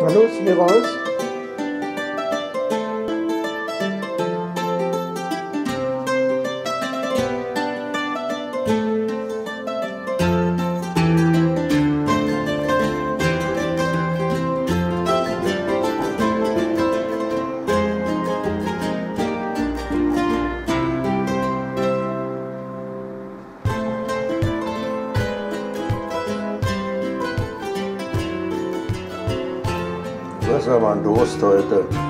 Na los, hier raus. Ein Durst heute.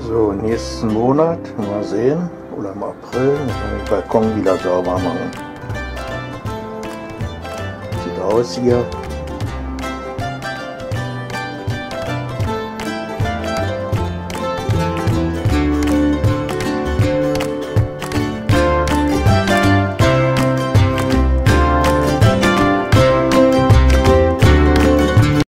So, nächsten Monat, mal sehen, oder im April, müssen wir den Balkon wieder sauber machen. Sieht aus hier.